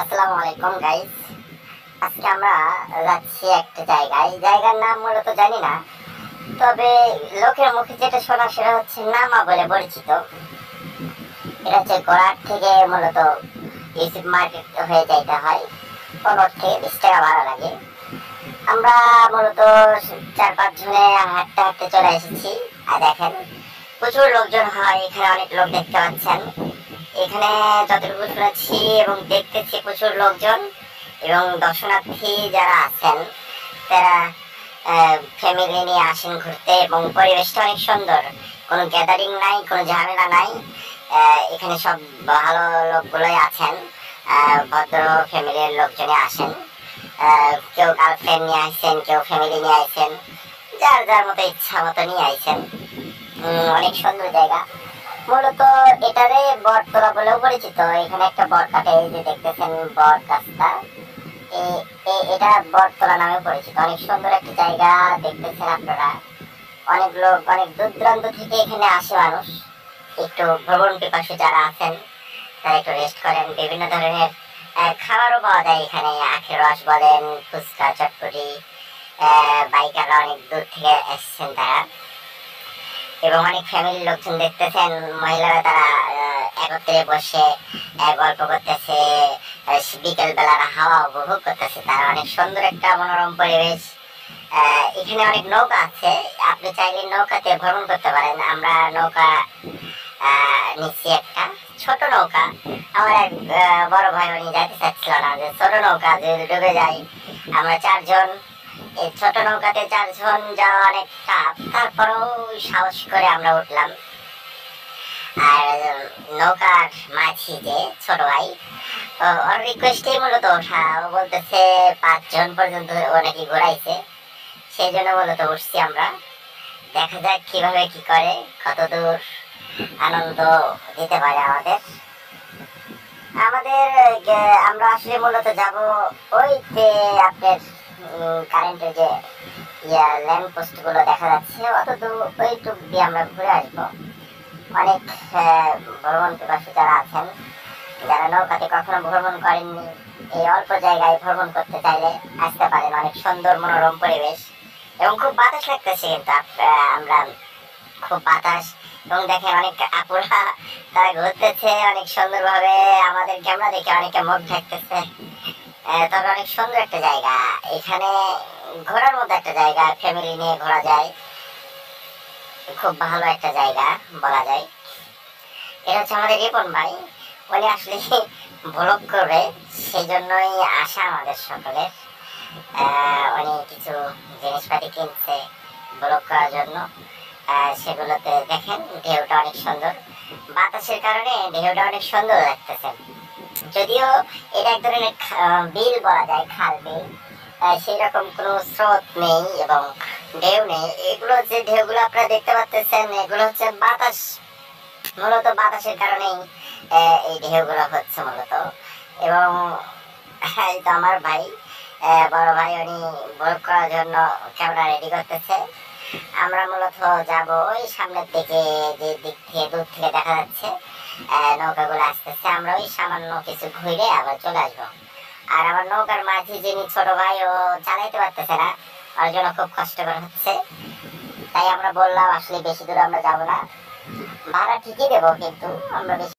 আসসালামু আলাইকুম গাইস আজকে আমরা যাচ্ছি একটা জায়গায়। জায়গার নাম মূলত জানি না, তবে লোকের মুখে যেটা শোনা সেটা হচ্ছে নামা বলে পরিচিত। এটা হচ্ছে গোড়ার থেকে মূলত ইউসুফ মার্কেট হয়ে যাইতে হয়। পনেরো থেকে বিশ টাকা ভাড়া লাগে। আমরা মূলত চার পাঁচ জনে হাঁটতে হাঁটতে চলে এসেছি। আর দেখেন, প্রচুর লোকজন হয়, এখানে অনেক লোক দেখতে পাচ্ছেন। এখানে যতটুকু শুনেছি এবং দেখতেছি প্রচুর লোকজন এবং দর্শনার্থী যারা আছেন, তারা ফ্যামিলি নিয়ে আসেন ঘুরতে এবং পরিবেশটা অনেক সুন্দর। কোনো গ্যাদারিং নাই, কোনো ঝামেলা নাই। এখানে সব ভালো লোকগুলোই আছেন। ভদ্র ফ্যামিলির লোকজনে আসেন। কেউ গার্লফ্রেন্ড নিয়ে আসছেন কেউ ফ্যামিলি নিয়ে আসছেন যার যার মতো ইচ্ছা মতো নিয়ে আসছেন অনেক সুন্দর জায়গা। মূলত এটারে বটতলা বলেও পরিচিত। এখানে একটা বট কাটে এই যে দেখতেছেন বট গাছটা। এটা বটতলা নামে পরিচিত। অনেক সুন্দর একটা জায়গা দেখতেছেন আপনারা। অনেক লোক, অনেক দূর দূরান্ত থেকে এখানে আসে মানুষ। একটু ভ্রমণ পিপাসু যারা আছেন, তারা একটু রেস্ট করেন। বিভিন্ন ধরনের খাবারও পাওয়া যায় এখানে। আখের রস বলেন, ফুচকা, চটপটি বাইকাররা অনেক দূর থেকে এসেছেন তারা। এবং অনেক ফ্যামিলির লোকজন দেখতেছেন, মহিলারা তারা একত্রে বসে গল্প করতেছে বিকেল বেলার হাওয়া উপভোগ করতেছে তারা। অনেক সুন্দর একটা মনোরম পরিবেশ। এখানে অনেক নৌকা আছে। আপনি চাইলে নৌকাতে ভ্রমণ করতে পারেন। আমরা নৌকা নিচ্ছি একটা ছোট নৌকা। আমার এক বড় ভাই উনি যাইতে চাচ্ছিল না, যে ছোট নৌকা, যদি ডুবে যায়, আমরা চারজন এই ছোট নৌকাতে চারজন যাওয়া অনেক চাপ তারপরেও সাহস করে আমরা উঠলাম। আর নৌকার মাঝি যে ছোট ভাই ওর রিকোয়েস্টে মূলত ওঠা। ও বলতেছে, পাঁচজন পর্যন্ত ও নাকি ঘোরাইছে। সেই জন্য মূলত উঠছি আমরা। দেখা যাক কীভাবে কি করে কত দূর আনন্দ দিতে পারে আমাদের। আমাদের আমরা আসলে মূলত যাব ওই যে আপনার কারেন্টের যে ইয়া ল্যাম্প পোস্টগুলো দেখা যাচ্ছে অত দূর ওইটুক দিয়ে আমরা ঘুরে আসব। অনেক ভ্রমণ পিপাসু যারা আছেন, যারা নৌকাতে কখনো ভ্রমণ করেননি, এই অল্প জায়গায় ভ্রমণ করতে চাইলে আসতে পারেন। অনেক সুন্দর মনোরম পরিবেশ এবং খুব বাতাস লাগতেছে কিন্তু আমরা খুব বাতাস এবং দেখেন অনেক আপুরা তারা ঘুরতেছে, অনেক সুন্দর ভাবে আমাদের ক্যামেরা দেখে অনেকে মুখ ঢাকতেছে তবে অনেক সুন্দর একটা জায়গা। এখানে ঘোরার মতো একটা জায়গা ফ্যামিলি নিয়ে ঘোরা যায়। খুব ভালো একটা জায়গা বলা যায়। এটা হচ্ছে আমাদের রিপন ভাই। উনি আসলে ভ্লগ করবে সেই জন্যই আশা আমাদের সকলের। উনি কিছু জিনিসপাতি কিনছে ব্লগ করার জন্য। সেগুলোতে দেখেন ঢেউটা অনেক সুন্দর। বাতাসের কারণে ঢেউটা অনেক সুন্দর লাগতেছে। যদিও এটা এক ধরনের বিল বলা যায় খাল বিল। আহ, সেই রকম কোনো স্রোত নেই এবং ঢেউ নেই। এগুলো যে ঢেউগুলো আপনারা দেখতে পাচ্ছেন এগুলো হচ্ছে বাতাস। মূলত বাতাসের কারণেই এই ঢেউগুলো হচ্ছে মূলত। এবং এই তো আমার ভাই বড় ভাই উনি ব্লগ করার জন্য ক্যামেরা রেডি করতেছে। আমরা মূলত যাব ওই সামনের দিকে, যে দিক থেকে দূর থেকে দেখা যাচ্ছে নৌকাগুলো আসতেছে। আমরা ওই সামান্য কিছু ঘুরে আবার চলে আসব। আর আমার নৌকার মাঝি যিনি ছোট ভাই, ও চালাইতে পারতেছে না। ওর জন্য খুব কষ্টকর হচ্ছে। তাই আমরা বললাম, আসলে বেশি দূর আমরা যাব না। ভাড়া ঠিকই দেবো, কিন্তু আমরা বেশি